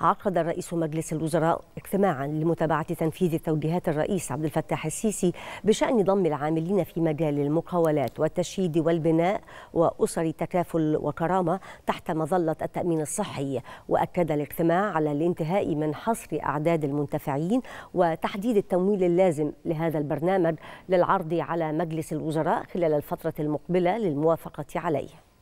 عقد رئيس مجلس الوزراء اجتماعا لمتابعة تنفيذ توجيهات الرئيس عبد الفتاح السيسي بشأن ضم العاملين في مجال المقاولات والتشييد والبناء وأسر تكافل وكرامة تحت مظلة التأمين الصحي. وأكد الاجتماع على الانتهاء من حصر أعداد المنتفعين وتحديد التمويل اللازم لهذا البرنامج للعرض على مجلس الوزراء خلال الفترة المقبلة للموافقة عليه.